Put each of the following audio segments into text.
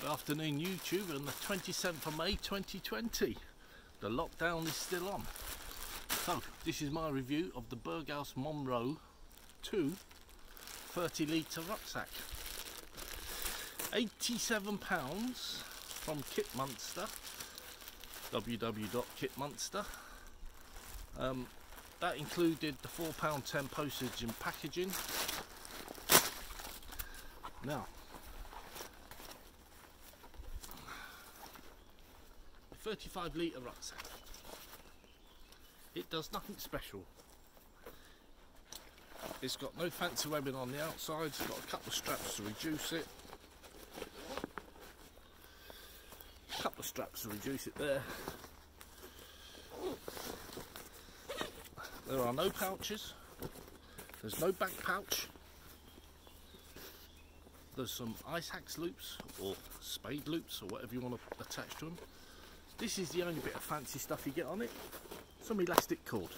Good afternoon YouTube on the 27th of May 2020. The lockdown is still on. So this is my review of the Berghaus Munro 2 30 litre rucksack. 87 pounds from Kit Monster www.kitmonster um, that included the £4.10 postage and packaging now 35 litre rucksack. It does nothing special. It's got no fancy webbing on the outside, it's got a couple of straps to reduce it. A couple of straps to reduce it there. There are no pouches. There's no back pouch. There's some ice axe loops or spade loops or whatever you want to attach to them. This is the only bit of fancy stuff you get on it. Some elastic cord.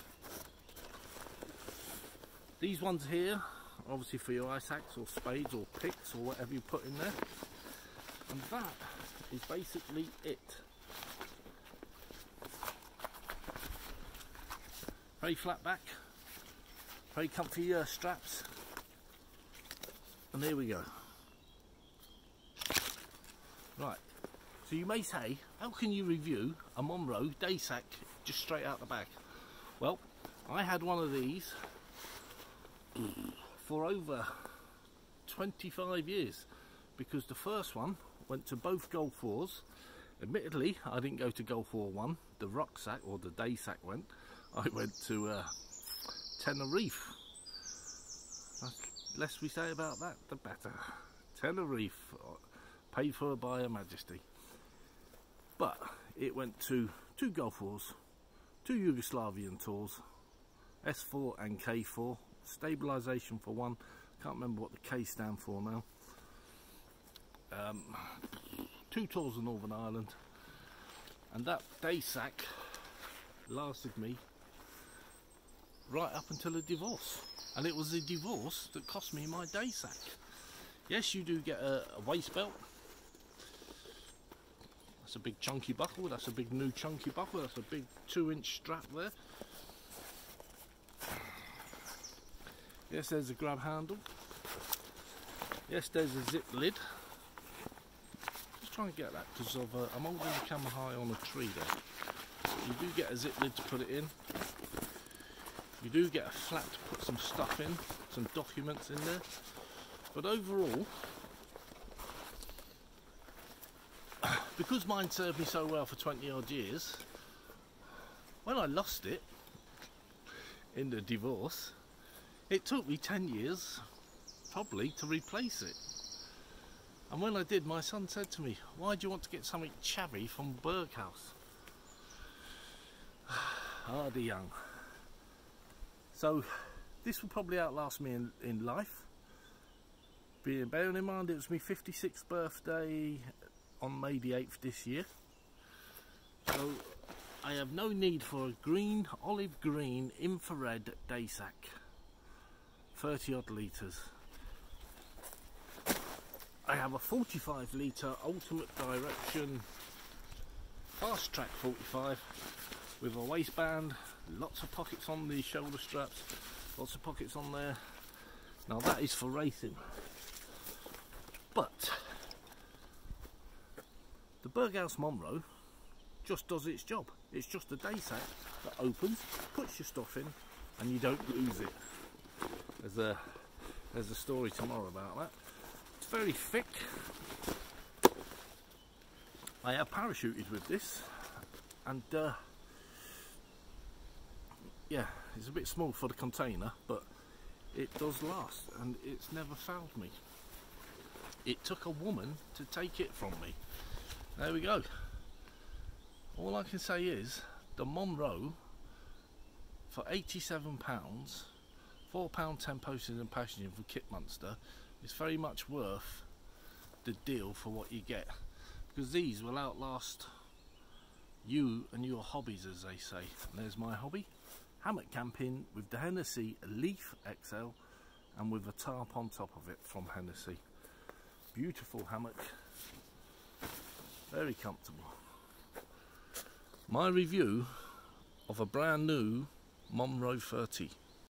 These ones here, obviously for your ice axe or spades or picks or whatever you put in there. And that is basically it. Very flat back, very comfy uh, straps. And there we go. Right, so you may say, how can you review a Munro day sack just straight out the back? Well, I had one of these for over 25 years because the first one went to both Gulf Wars. Admittedly, I didn't go to Gulf War 1, the rucksack or the day sack went. I went to uh, Tenerife. The less we say about that, the better. Tenerife, uh, paid for by Her Majesty. But it went to two Gulf Wars, two Yugoslavian tours, SFOR and KFOR, stabilisation for one, can't remember what the K stand for now. Um, two tours of Northern Ireland, and that day sack lasted me right up until a divorce. And it was a divorce that cost me my day sack. Yes, you do get a, a waist belt, that's a big chunky buckle, that's a big new chunky buckle, that's a big two inch strap there. Yes, there's a grab handle. Yes, there's a zip lid. Just trying to get that because uh, I'm holding the camera high on a tree there. You do get a zip lid to put it in. You do get a flap to put some stuff in, some documents in there. But overall, because mine served me so well for 20 odd years, when I lost it in the divorce, it took me 10 years probably to replace it. And when I did, my son said to me, why do you want to get something chavvy from Berghaus? Hardy young. So this will probably outlast me in, in life. Being, bearing in mind it was my 56th birthday on May the 8th this year. So I have no need for a green, olive green infrared day sack. 30 odd litres. I have a 45 litre ultimate direction fast track 45 with a waistband, lots of pockets on the shoulder straps, lots of pockets on there. Now that is for racing. But the Berghaus Munro just does its job. It's just a day sack that opens, puts your stuff in, and you don't lose it. There's a there's a story tomorrow about that. It's very thick. I have parachuted with this, and uh, yeah, it's a bit small for the container, but it does last, and it's never failed me. It took a woman to take it from me there we go. All I can say is the Munro for 87 pounds four pound 10 postage and packaging for Kit Monster is very much worth the deal for what you get. Because these will outlast you and your hobbies as they say. And there's my hobby hammock camping with the Hennessy Leaf XL and with a tarp on top of it from Hennessy. Beautiful hammock Very comfortable. My review of a brand new Munro 30.